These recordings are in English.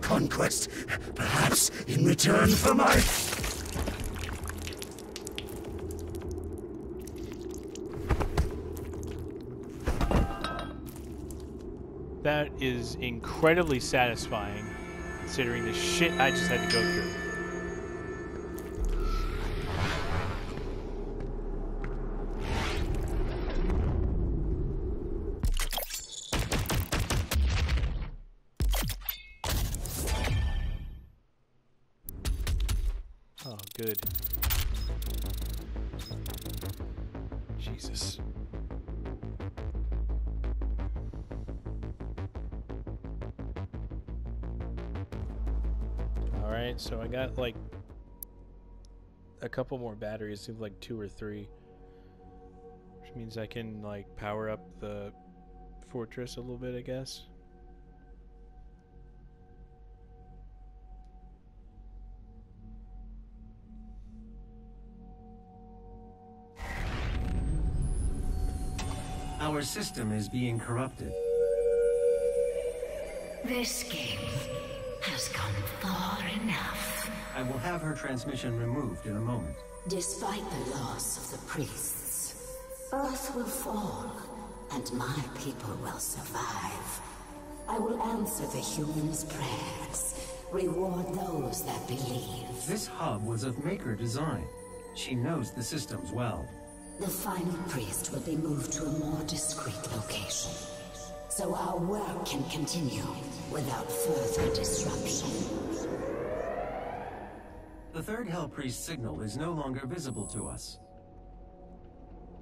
conquest. Perhaps in return for my... That is incredibly satisfying, considering the shit I just had to go through. Couple more batteries, seems like two or three. Which means I can like power up the fortress a little bit, I guess. Our system is being corrupted. This game has gone far enough. I will have her transmission removed in a moment. Despite the loss of the priests, Earth will fall, and my people will survive. I will answer the humans' prayers, reward those that believe. This hub was of Maker design. She knows the systems well. The final priest will be moved to a more discreet location, so our work can continue without further disruption. The third Hell Priest signal is no longer visible to us.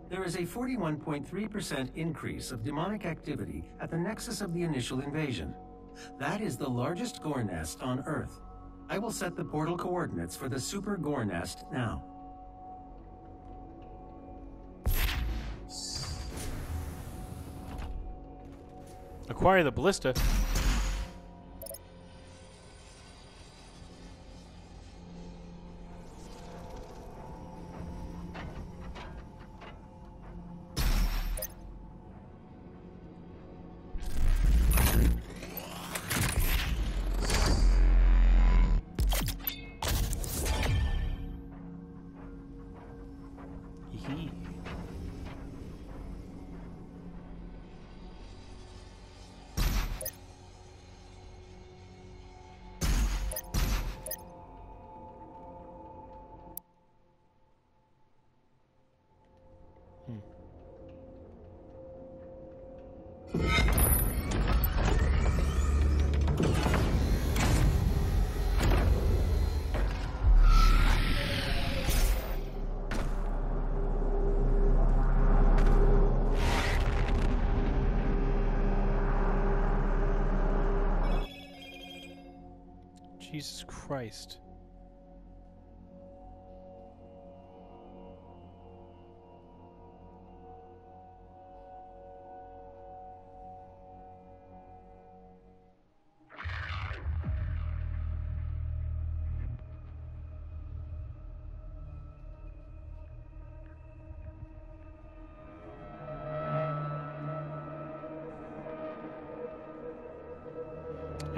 There is a 41.3% increase of demonic activity at the nexus of the initial invasion. That is the largest gore nest on Earth. I will set the portal coordinates for the super gore nest now. Acquire the ballista. Christ.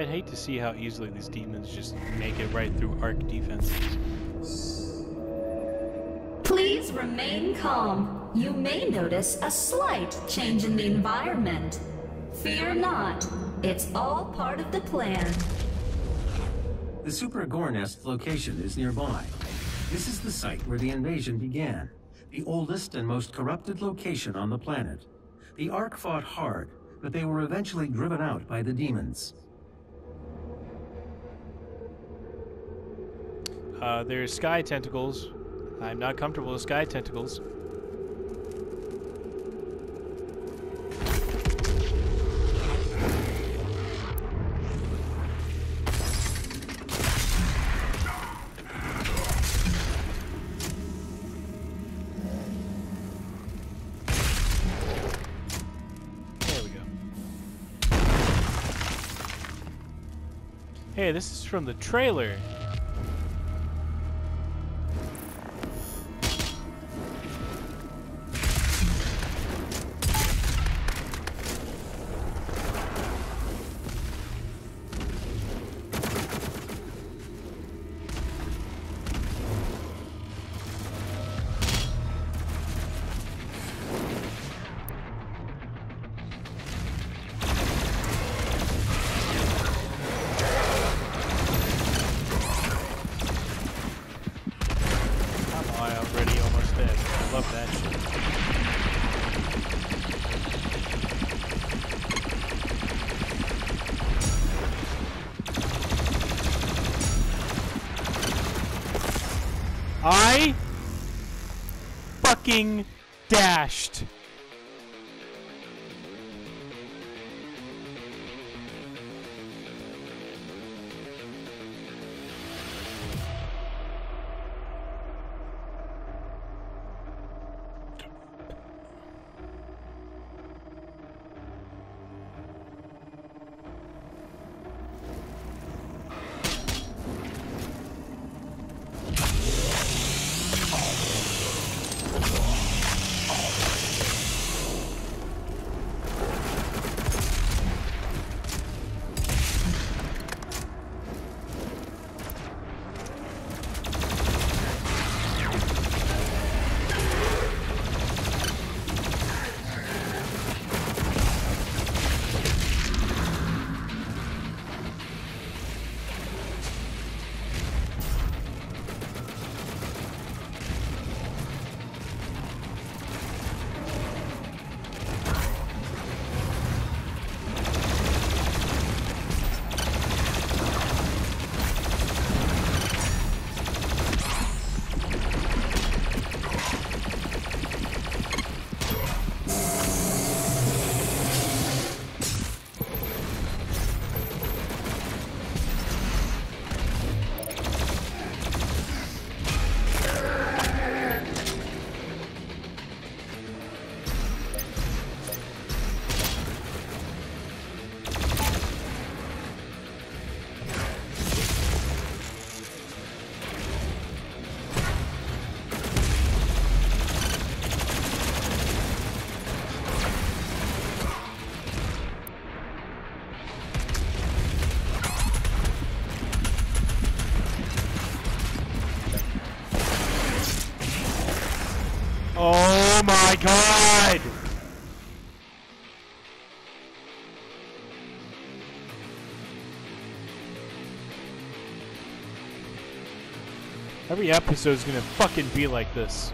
I'd hate to see how easily these demons just make it right through ARC defenses. Please remain calm. You may notice a slight change in the environment. Fear not. It's all part of the plan. The Super Gore Nest location is nearby. This is the site where the invasion began, the oldest and most corrupted location on the planet. The ARC fought hard, but they were eventually driven out by the demons. Uh, there's sky tentacles. I'm not comfortable with sky tentacles. Hey, this is from the trailer. Dashed. Every episode is gonna fucking be like this.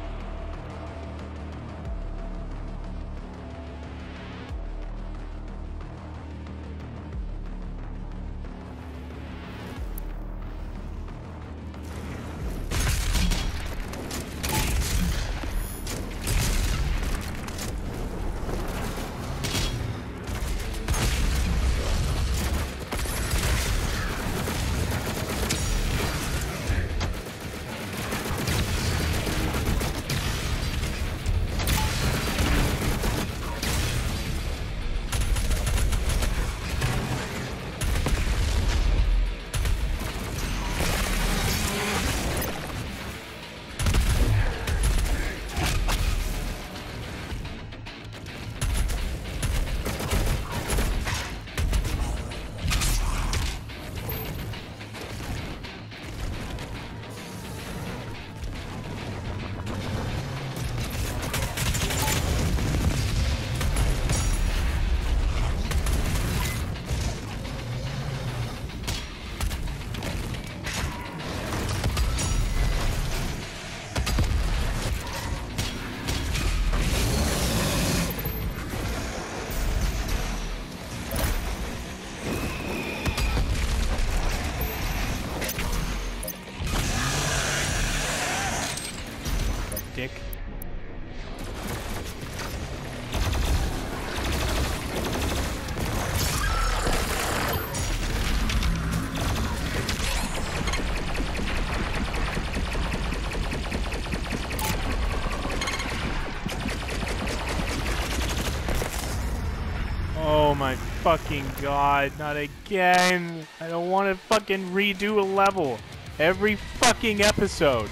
Fucking god, not again. I don't want to fucking redo a level every fucking episode.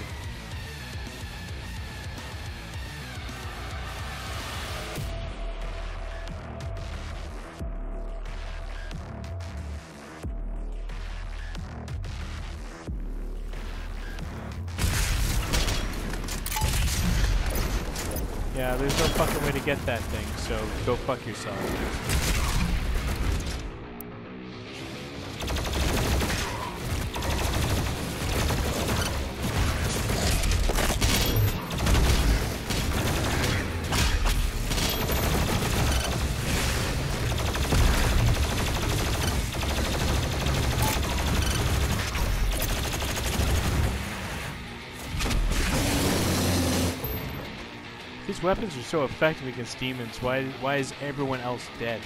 Yeah, there's no fucking way to get that thing, so go fuck yourself. Weapons are so effective against demons. Why why is everyone else dead?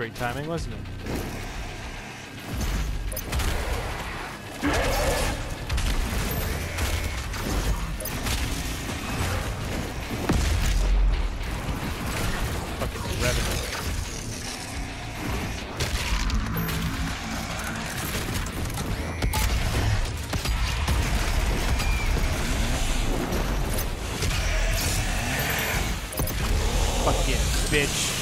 Great timing, wasn't it? Fucking. Fuck bitch.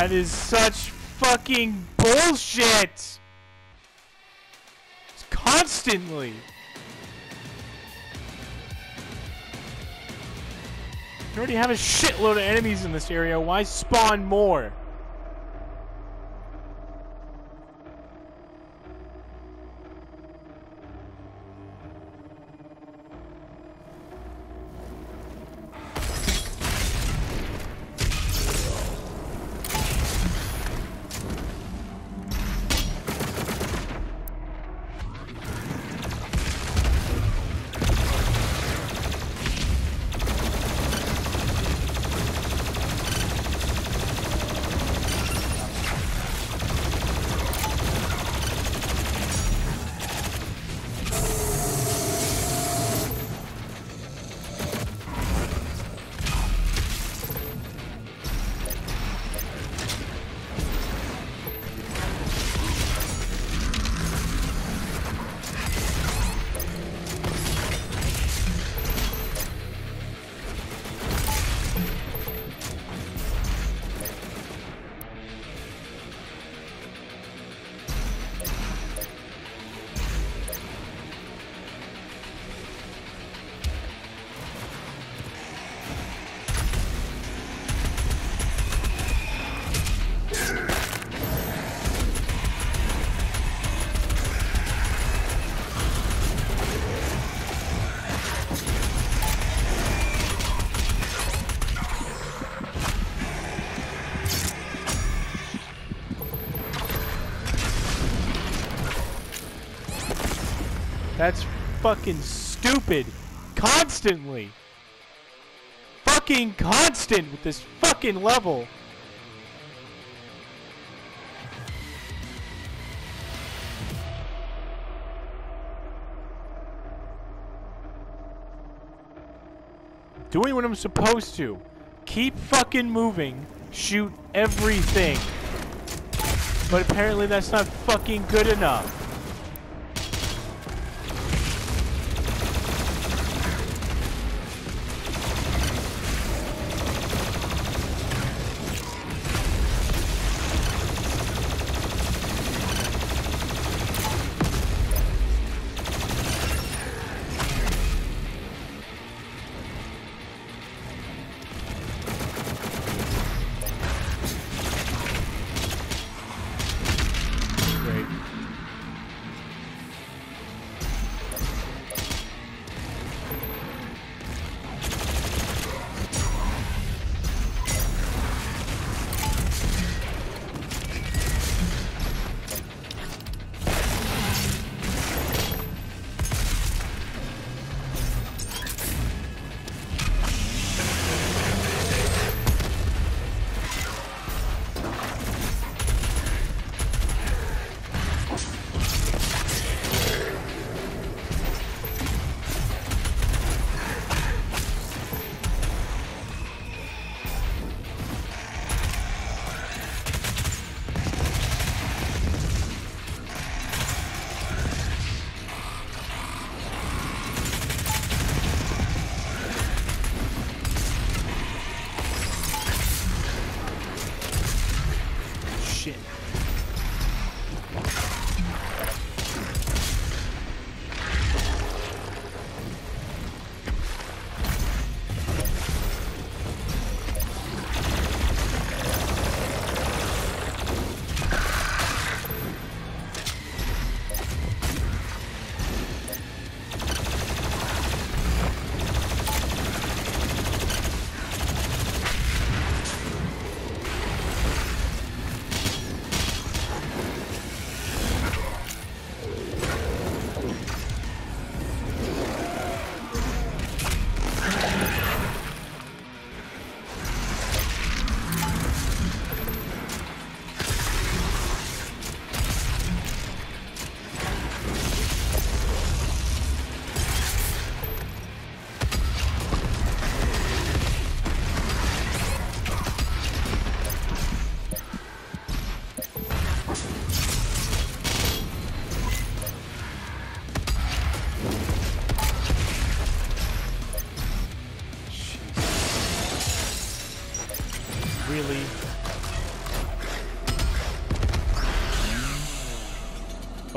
That is such fucking bullshit! It's constantly! You already have a shitload of enemies in this area, why spawn more? Fucking stupid. Constantly. Fucking constant with this fucking level. Doing what I'm supposed to. Keep fucking moving. Shoot everything. But apparently that's not fucking good enough.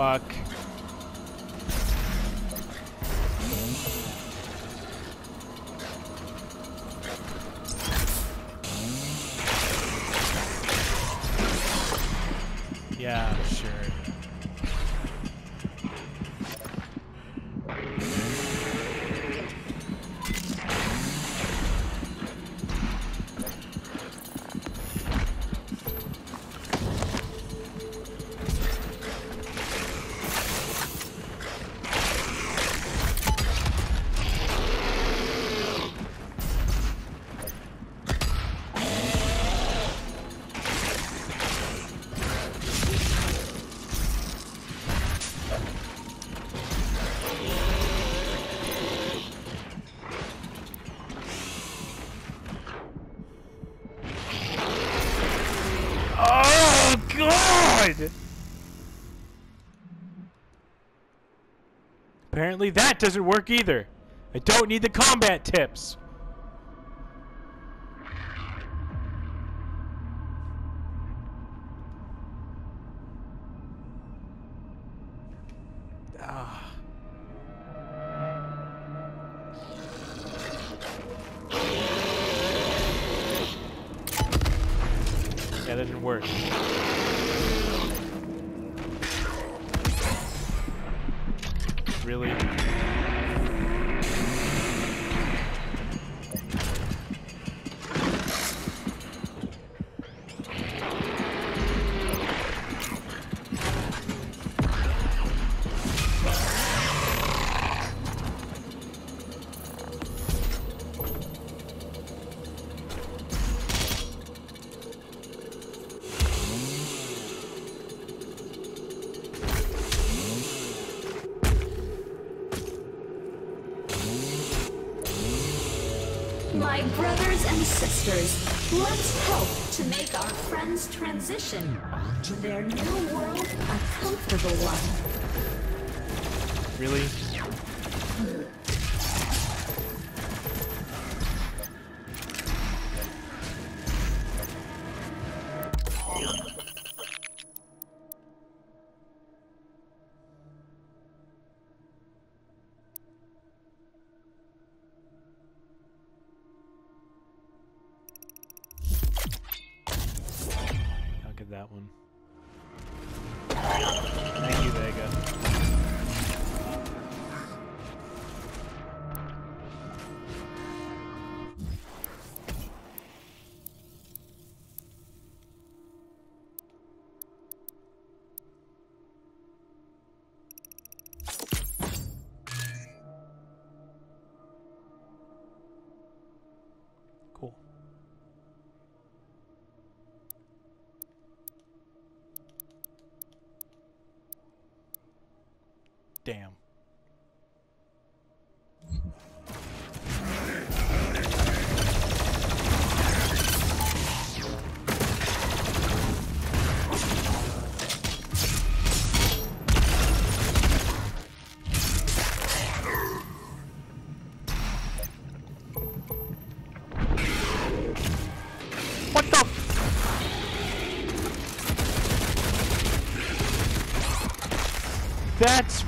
fuck. apparently that doesn't work either. I don't need the combat tips. Nation.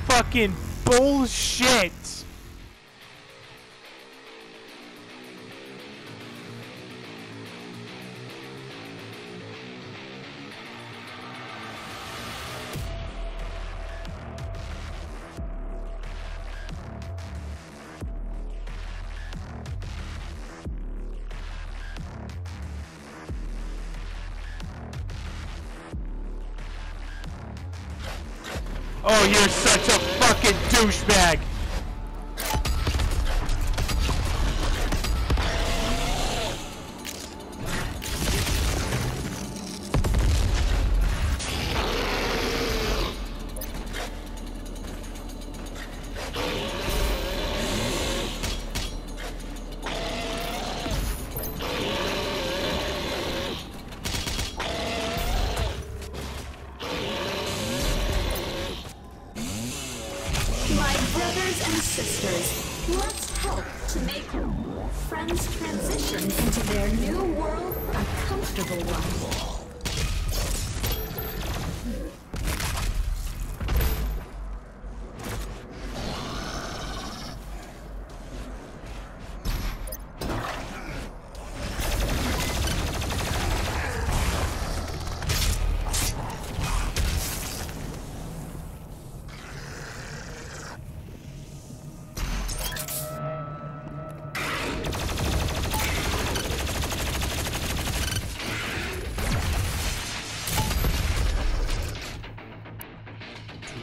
fucking bullshit.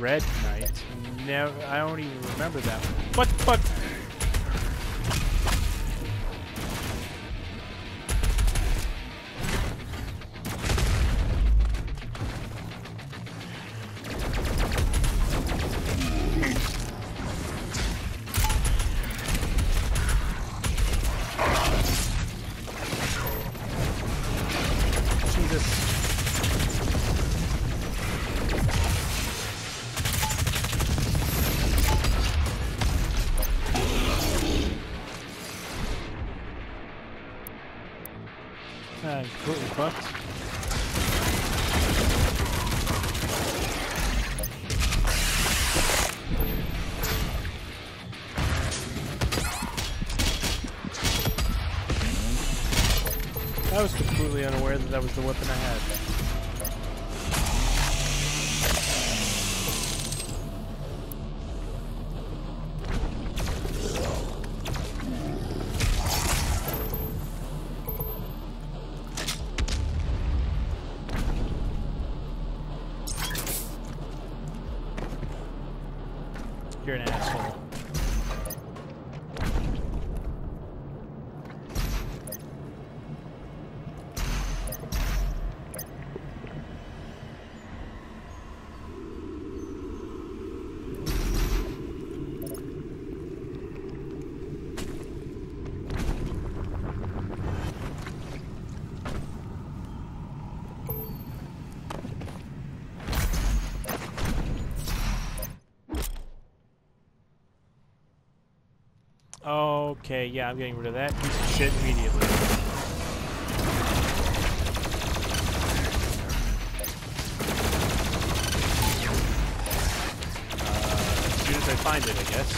Dread Knight. Never, I don't even remember that one. Fuck? I was completely unaware that that was the weapon I had. Yeah, I'm getting rid of that piece of shit immediately. Uh, as soon as I find it, I guess.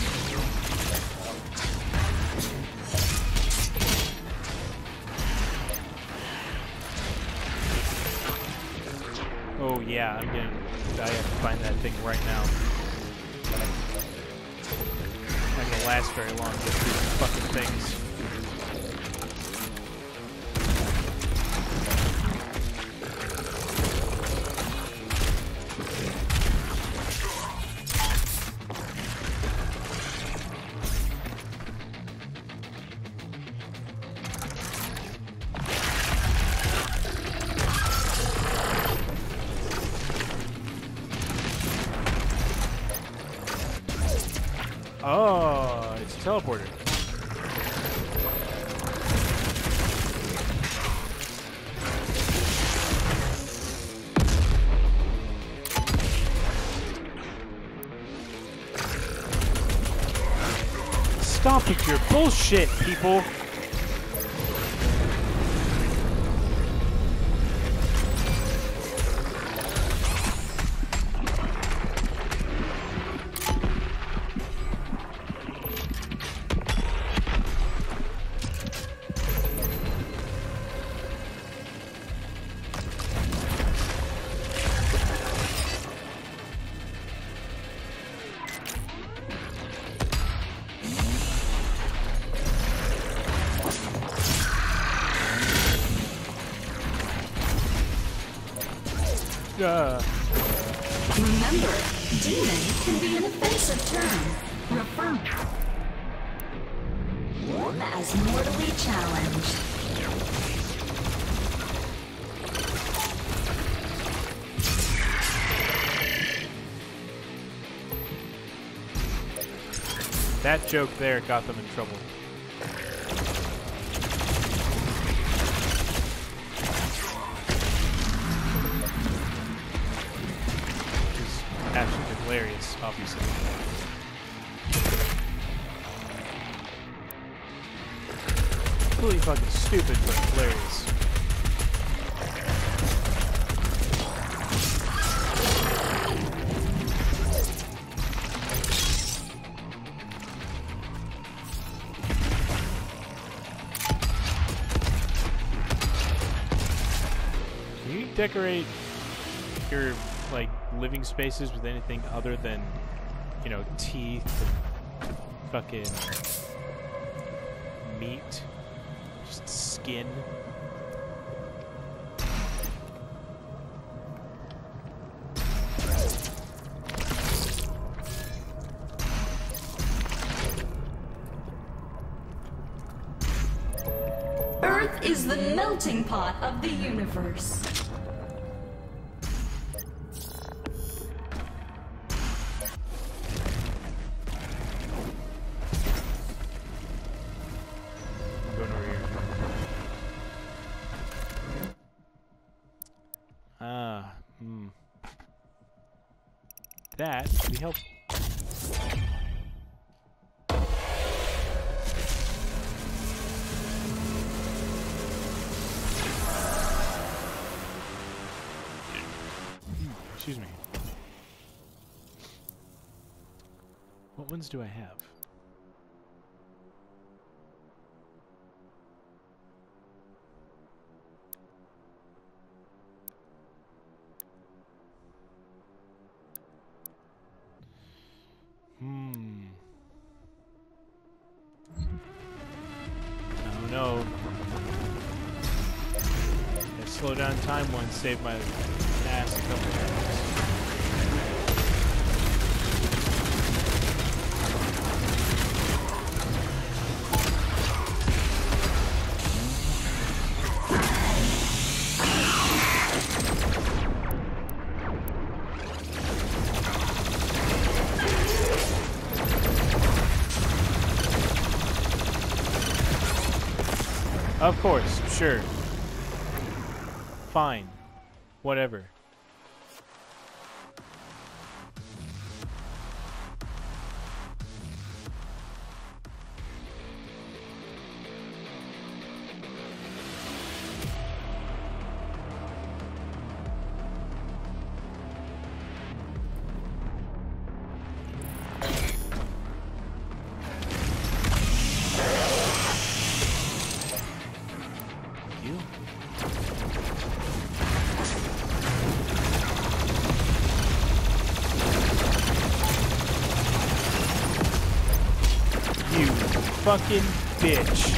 Oh yeah, I'm getting. I have to find that thing right now. Not gonna last very long fucking things. Bullshit, people. Joke there got them in trouble. Which is absolutely hilarious, obviously. Completely fucking stupid, but hilarious. decorate your like living spaces with anything other than you know teeth and fucking meat, just skin. Earth is the melting pot of the universe. Do I have? Hmm. Oh no. Down time once, save my ass a couple times. Sure. Fine. Whatever. Fucking bitch.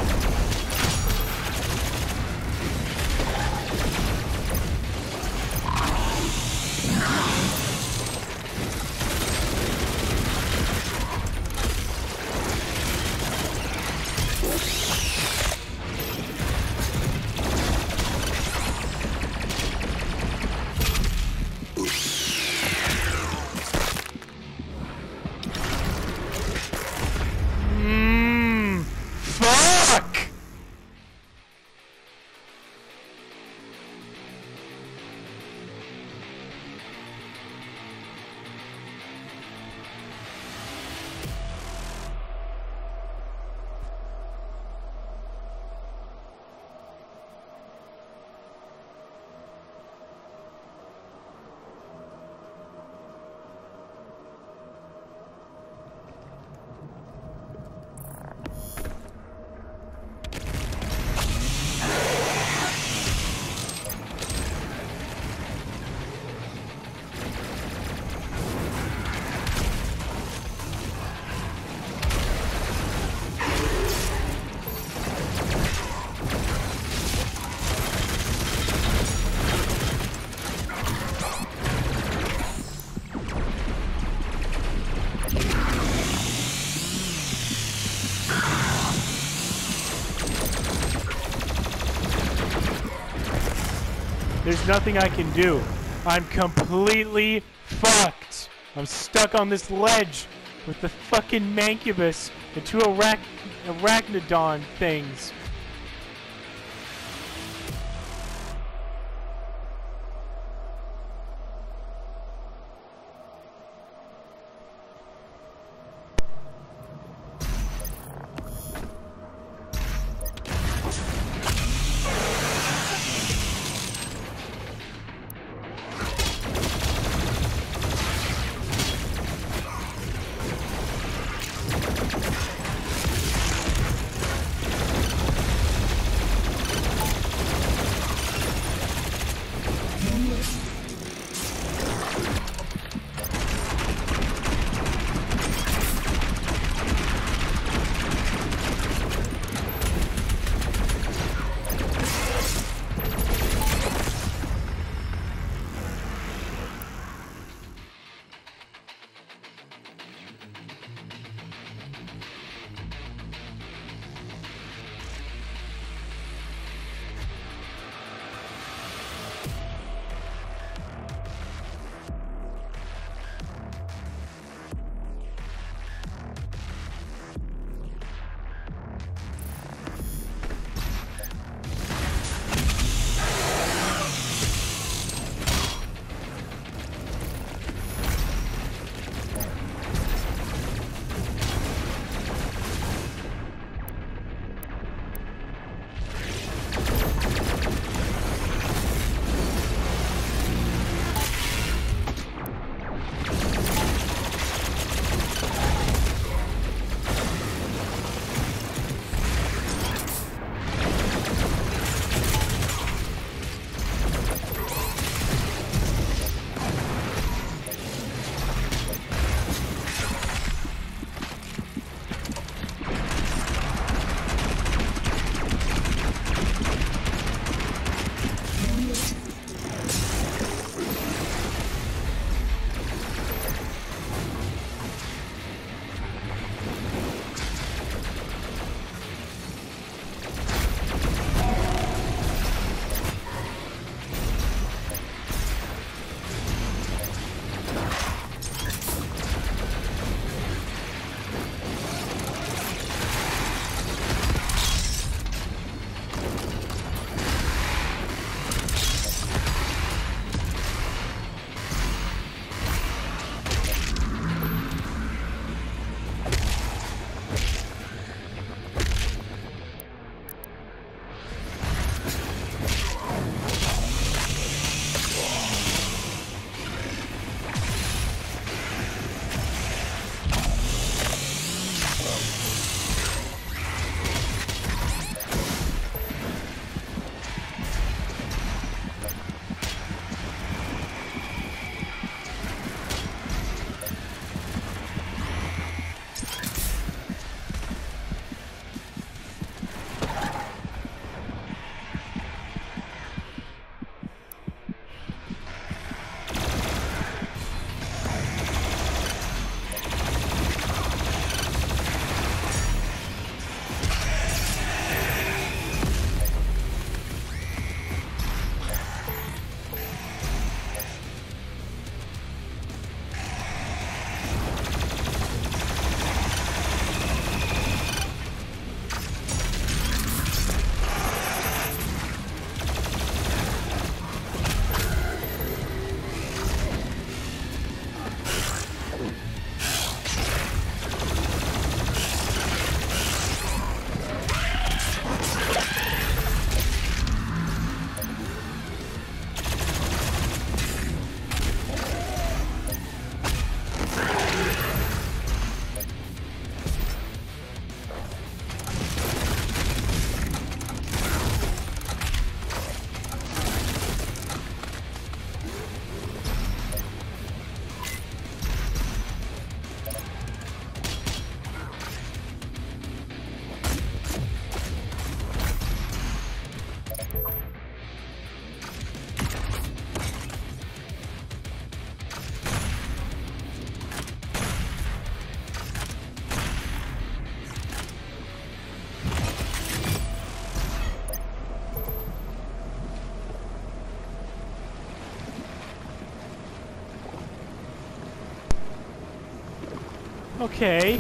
Nothing I can do. I'm completely fucked. I'm stuck on this ledge with the fucking mancubus and two arach- arachnodon things. Okay.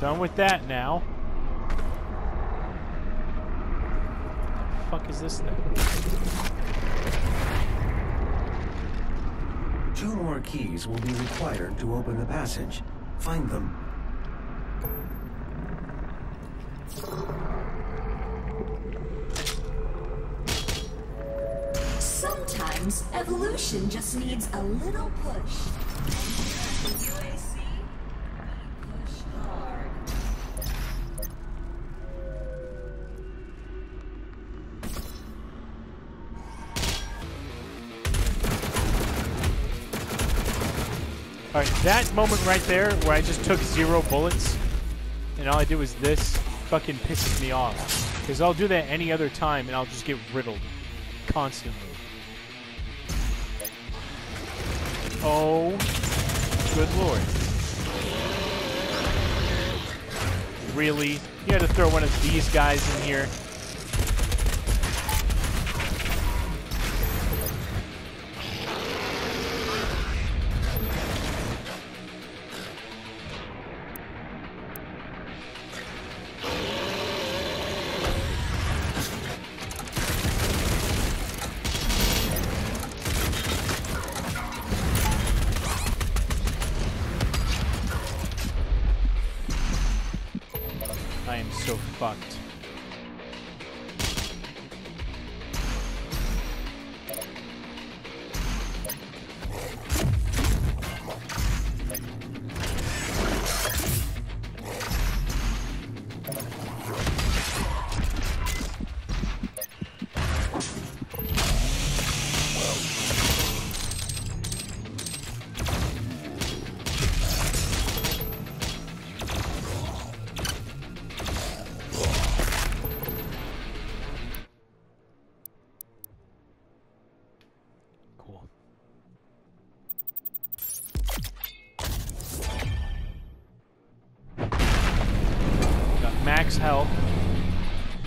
Done with that now. What the fuck is this thing? Two more keys will be required to open the passage. Find them. Sometimes evolution just needs a little push. Alright, that moment right there where I just took zero bullets and all I did was this fucking pisses me off. Because I'll do that any other time and I'll just get riddled. Constantly. Oh, good lord. Really? You had to throw one of these guys in here?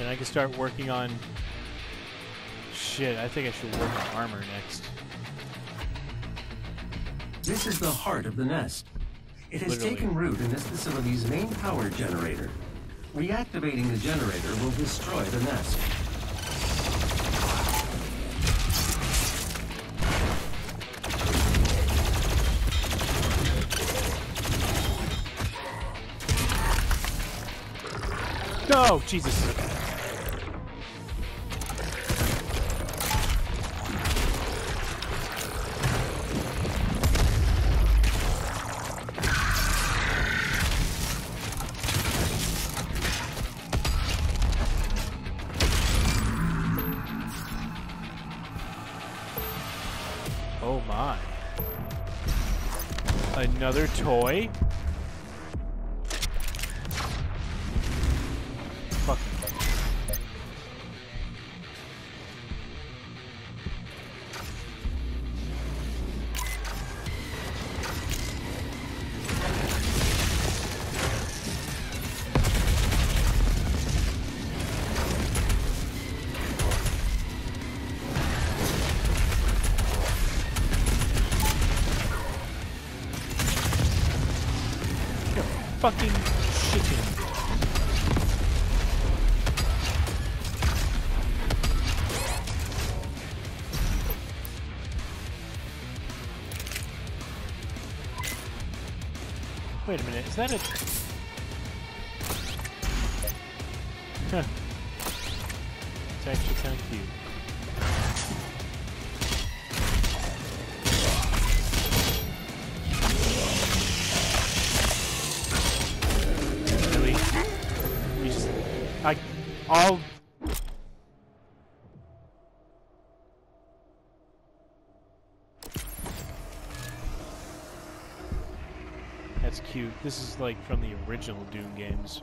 I can start working on... Shit, I think I should work on armor next. This is the heart of the nest. It has Literally. taken root in this facility's main power generator. Reactivating the generator will destroy the nest. No! Jesus. Another toy? That a... Huh. It's actually kind of cute. Really? You just... I... I'll... That's cute. This is like from the original Doom games.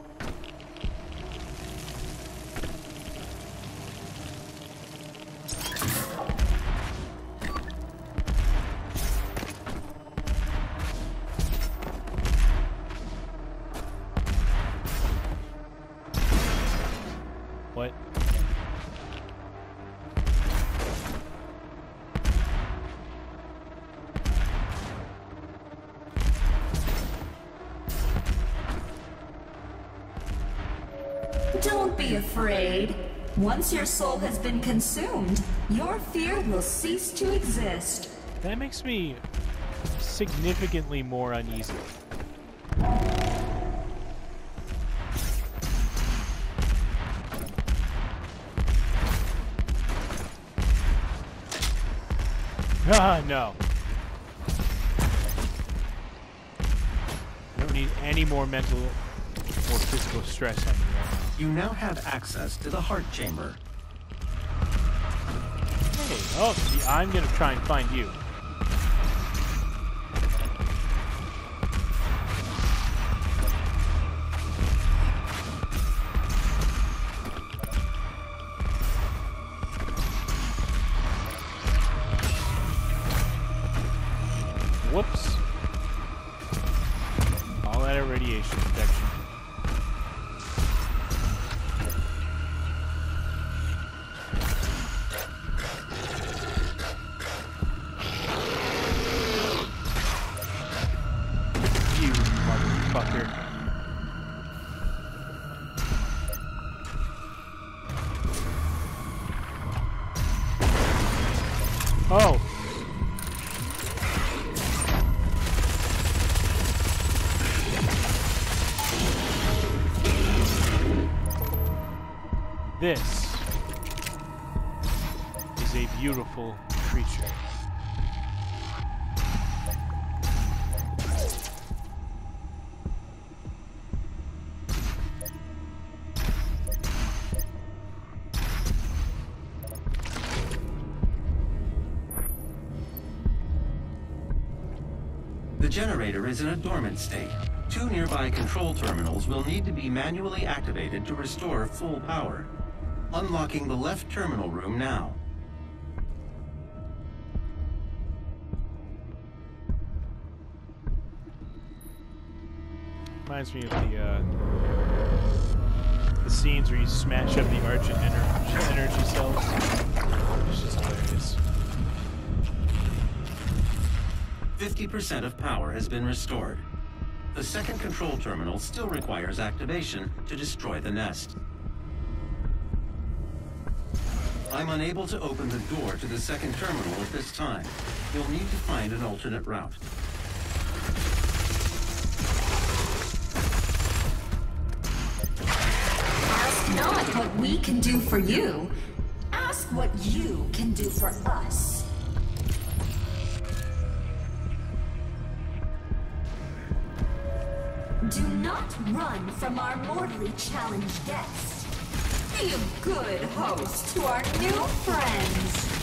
Once your soul has been consumed, your fear will cease to exist. That makes me significantly more uneasy. Ah, no. I don't need any more mental or physical stress on me. You now have access to the heart chamber. Hey, oh, see, I'm gonna try and find you. Generator is in a dormant state. Two nearby control terminals will need to be manually activated to restore full power. Unlocking the left terminal room now. Reminds me of the uh, the scenes where you smash up the Argent ener- energy cells. 50% of power has been restored. The second control terminal still requires activation to destroy the nest. I'm unable to open the door to the second terminal at this time. You'll need to find an alternate route. Ask not what we can do for you. Ask what you can do for us. Run from our mortally challenged guest. Be a good host to our new friends.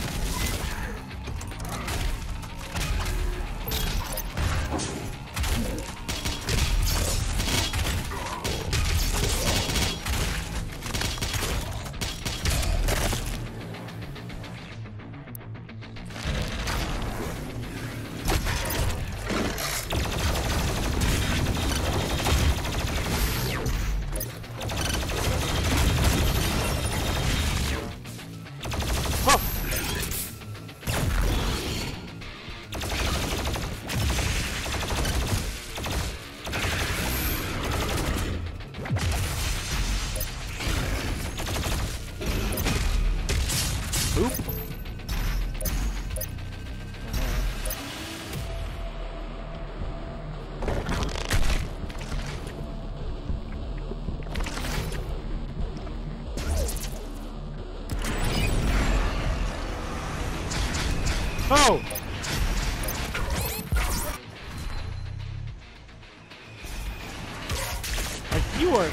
You are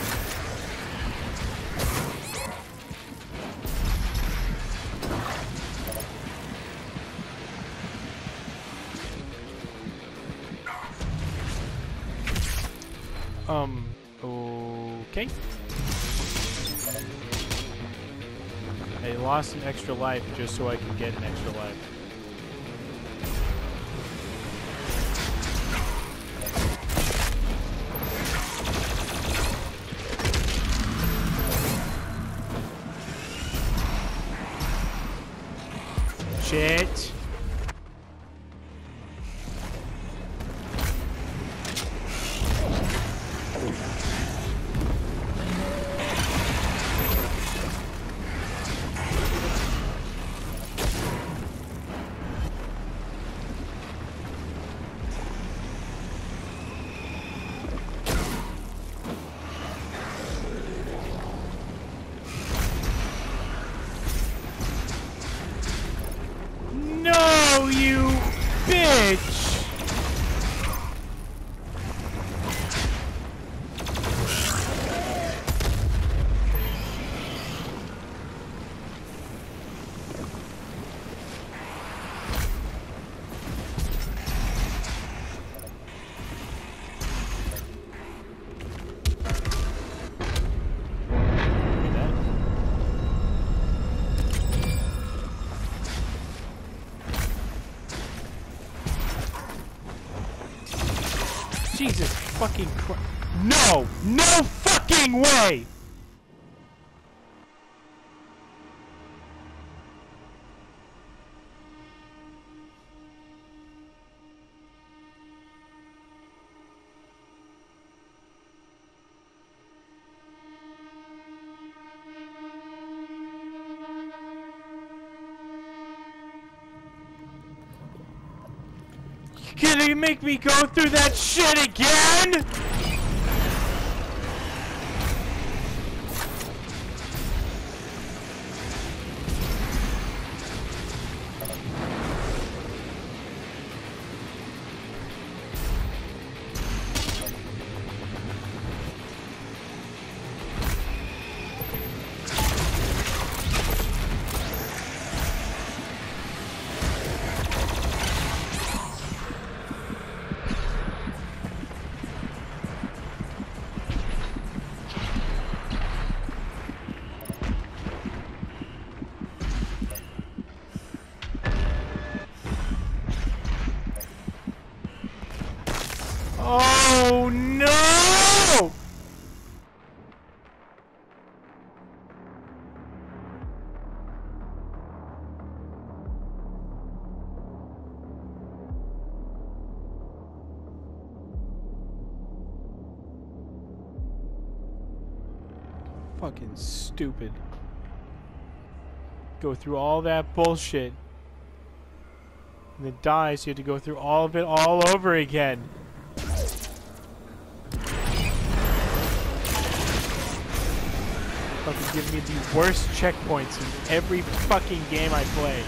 Um, okay. I lost an extra life just so I could get an extra life. Fucking. No! No fucking way! Make me go through that shit again? Stupid. Go through all that bullshit. And then die, so you have to go through all of it all over again. fucking give me the worst checkpoints in every fucking game I play.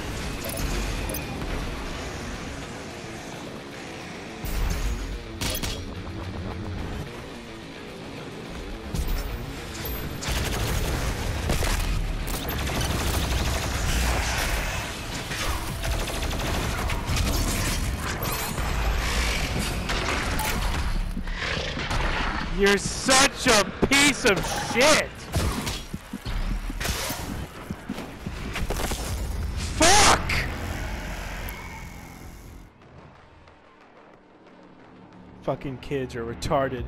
Piece shit! Fuck! Fucking kids are retarded.